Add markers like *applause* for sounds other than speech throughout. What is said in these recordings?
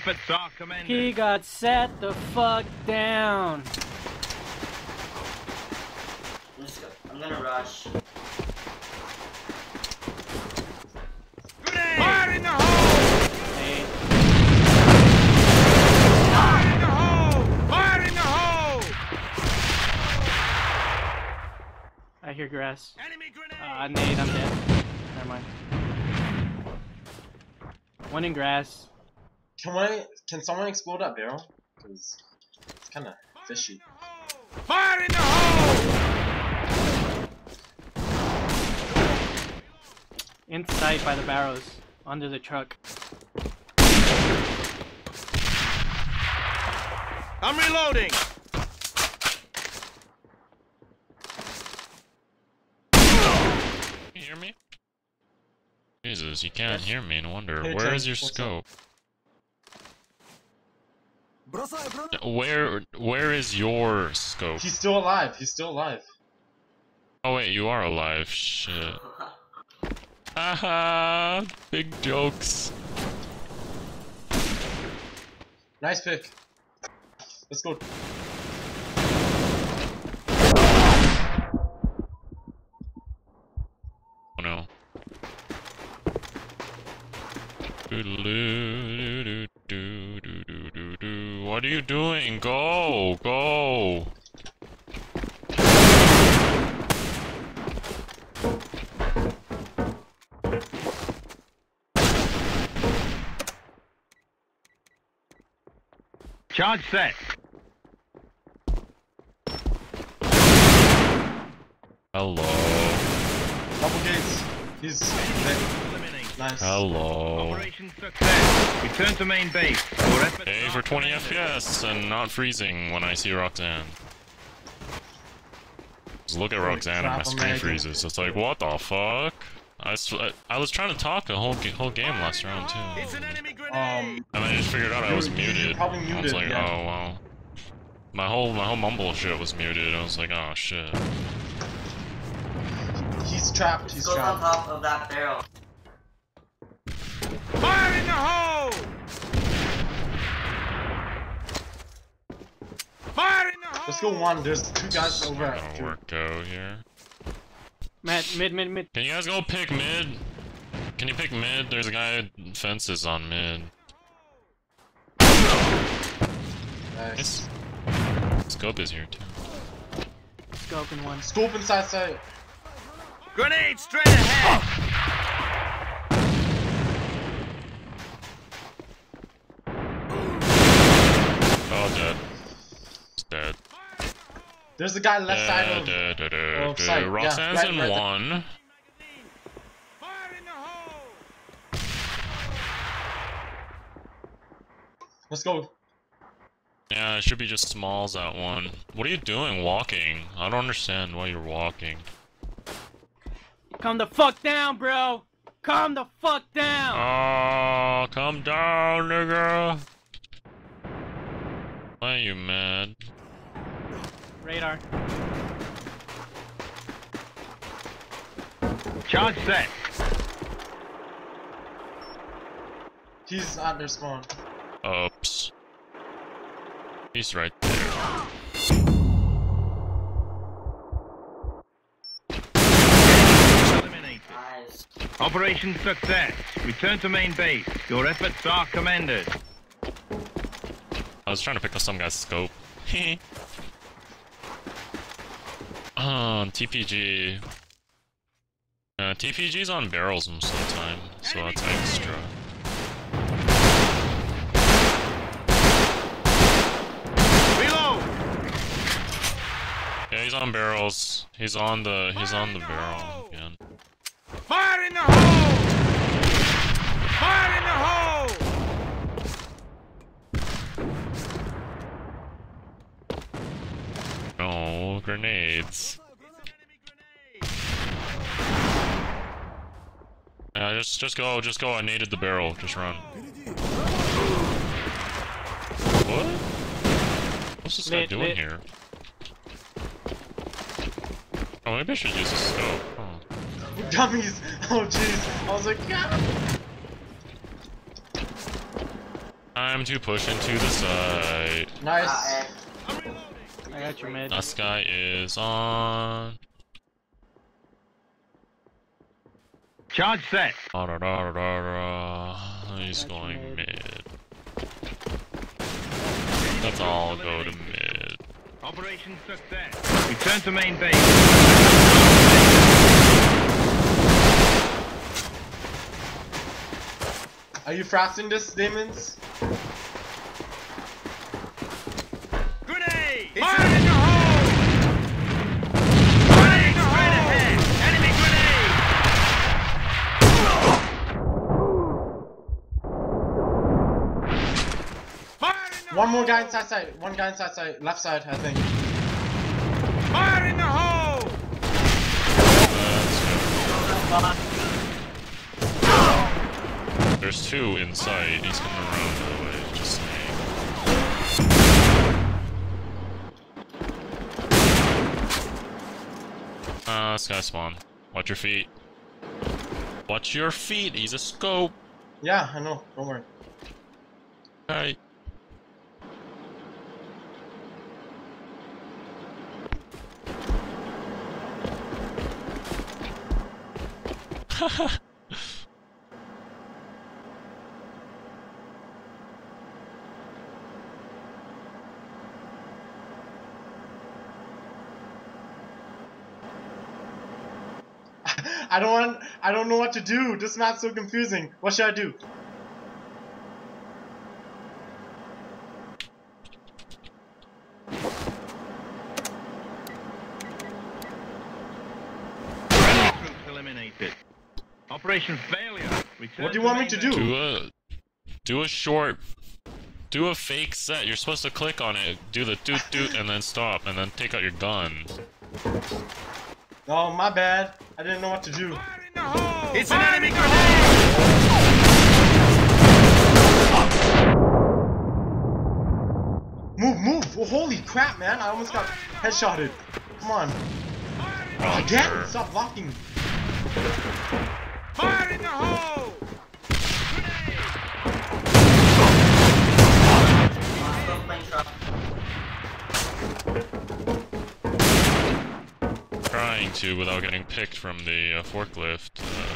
efforts are commended. He got set the fuck down. I'm just go- I'm gonna rush. Grenade! Fire in the hole! Hey, Fire in the hole! Fire in the hole! I hear grass. Enemy grenade! Uh, nade, I'm dead. Never mind. One in grass. Can I? Can someone explode that barrel? Cause it's kind of fishy. Fire in the hole! In sight by the barrels, Under the truck. I'm reloading! Can you hear me? Jesus, you can't Yes. hear me, no wonder. Hey, Where Jen, is your scope? up? Scope? Where where is your scope? He's still alive. He's still alive. Oh wait, you are alive. Shit. Haha, big jokes. Nice pick. Let's go. Oh no. What are you doing? Go! Go! Charge set. Hello. Double gates. He's dead. Eliminate. nice. Hello. Operation success. Return to main base. Your efforts Hey are for 20. FPS and not freezing when I see Roxanne. Just look at Roxanne and my screen freezes. It's like, what the fuck? I, I was trying to talk the whole ga- whole game last round It's too. an enemy grenade! Um, And I just figured out I was you muted. probably I was like, yeah. oh wow. My whole my whole mumble shit was muted. I was like, oh shit. he's trapped. He's Goes on trapped. top of that barrel. Fire in the hole! Fire in the hole! Let's go one. There's two guys over Not at two. work out here. Matt, mid, mid, mid. Can you guys go pick mid? Can you pick mid? There's a guy fences on mid. Nice. Scope is here too. Scope in one. Scope inside sight. Grenade straight ahead! Oh, dead. It's dead. There's a guy left side Dead, of. oh, dead. side, yeah, right- in right one. Fire in the hole! Let's go. Yeah, it should be just smalls at one. What are you doing walking? I don't understand why you're walking. Calm the fuck down, bro! Calm the fuck down! Oh, calm down, nigga. Why are you mad? Radar. Charge set. He's at their spawn. Oops. He's right there. Operation success. Return to main base. Your efforts are commended. I was trying to pick up some guy's scope. *laughs* Oh, TPG. Uh, TPG's on barrels most of the time, so that's extra. Reload! Yeah, he's on barrels. He's on the he's on the barrel again. Fire in the hole! Fire in the hole! No grenades. Yeah, just just go, just go. I needed the barrel. Just run. What? What's this guy doing here? Oh, maybe I should use a scope. Oh. Dummies. *laughs* Oh jeez. I was like, yeah. Time to push into the side. Nice. I got your mid. Last guy is on. Charge set. Da, da, da, da, da, da. He's Got you going mid. mid. Let's all go to mid. Operation success. Return to main base. Are you frosting this, Damons? Grenade! Fire in the hole! Grenade straight ahead! Enemy grenade! Fire in the One more guy inside side. One guy inside side. Left side, I think. Fire in the hole! There's two inside. He's coming around by the way. Just saying. Uh, this guy spawn. Watch your feet. Watch your feet. He's a scope. Yeah, I know. Don't worry. Right. I don't want. I don't know what to do. This map's so confusing. What should I do? Eliminated. Operation failure. Return What do you want me to do? Do a do a short do a fake set. You're supposed to click on it, do the doot doot, and then stop, and then take out your gun. Oh, my bad. I didn't know what to do. Fire in the hole! It's an enemy grenade! Move, move! Oh, holy crap, man! I almost got headshotted. Come on. Oh, again! Stop blocking. Fire in the hole! I'm still playing truck. Trying to without getting picked from the uh, forklift. Uh,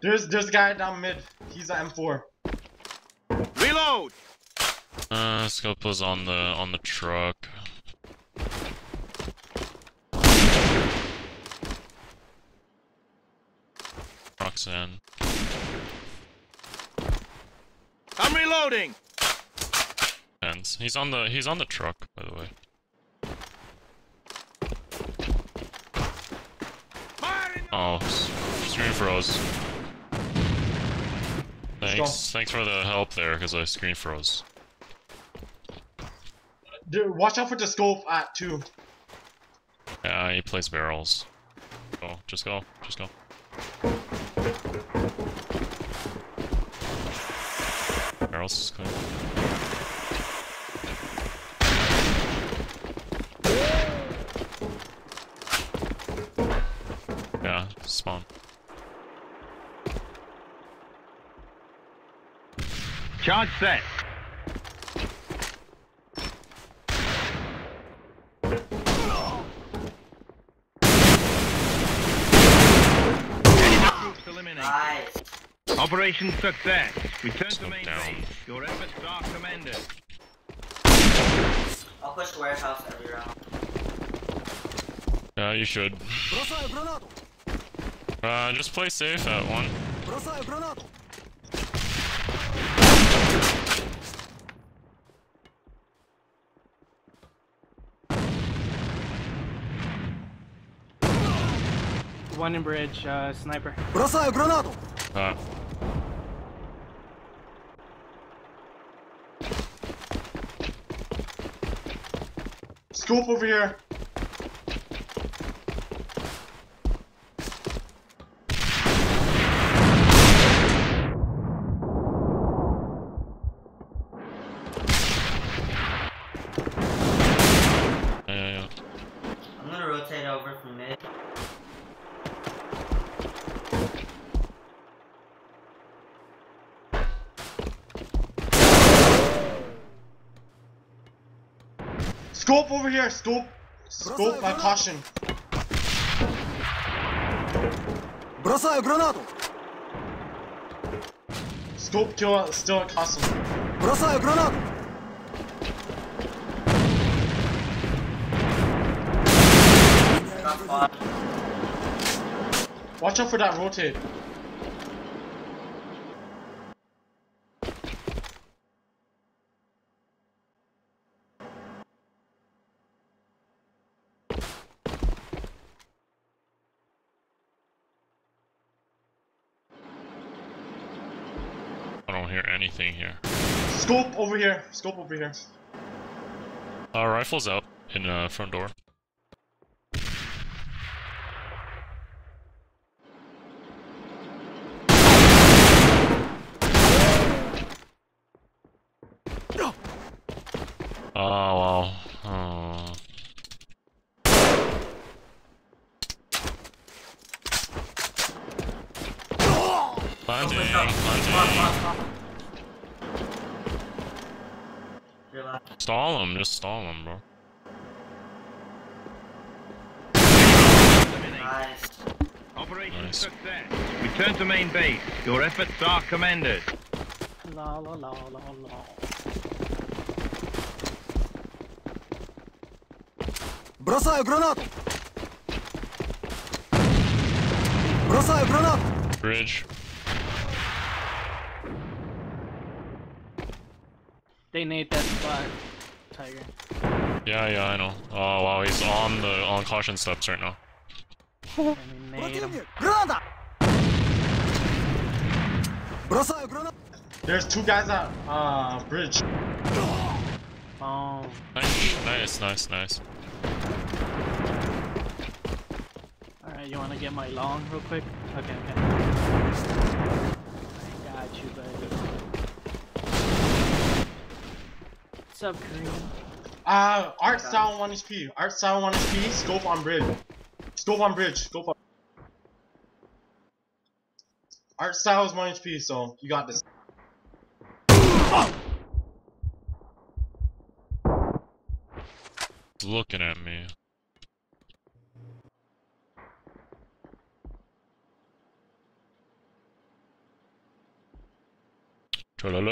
There's there's a guy down mid. He's an M4. Reload! uh, scope was on the on the truck. Roxanne. I'm reloading! Ends. He's on the he's on the truck, by the way. Fire in the Oh, screen froze. go. Thanks, thanks for the help there, because I screen froze. Dude, watch out for the scope at two. Yeah, he plays barrels. Go, just go, just go. Barrels is clear. Yeah, spawn. Charge set. Enemy. Nice. Operation success. Return to main down. base. Your efforts are commended. I'll push the warehouse every round. Yeah, you should. Uh, just play safe at one. One in bridge, uh, sniper. Uh, Scope over here. yeah, yeah, yeah. I'm gonna rotate over from mid. Scope over here. Scope. Scope by caution. Бросаю гранату! Scope kill still at caution. Бросаю гранату! Got spot. Watch out for that rotate. Don't hear anything here. Scope over here. Scope over here. Uh, rifles out in uh, front door. Oh wow. Oh. Planting, Spot, planting. spot, spot. Your left. Stall him, just stall him, bro. Nice. Operation Nice. success. Return to main base. Your efforts are commended. La la la la la. Бросаю гранату! Бросаю гранату! Bridge. They need that spot, Tiger. Yeah, yeah, I know. Oh wow, he's on the on caution steps right now. There's two guys on uh bridge. Oh. Nice, nice, nice. Alright, you wanna get my long real quick? Okay, okay. I got you, buddy. What's up, Korean? Uh, art style 1 HP. Art style 1 HP. Scope on bridge. Scope on bridge. Scope on. Art style is 1 HP, so you got this. He's looking at me. Oh!